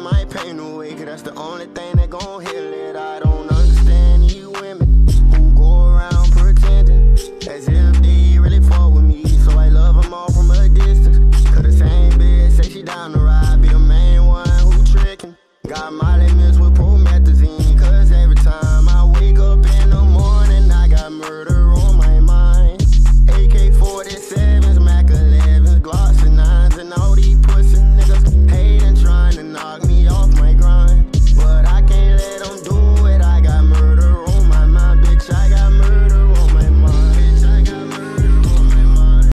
my pain away Cause that's the only thing that gon' heal it. I don't understand you women Who go around pretending As if they really fuck with me. So I love them all from a distance. Cause the same bitch say she down to ride Be the main one who tricking. Got my mixed with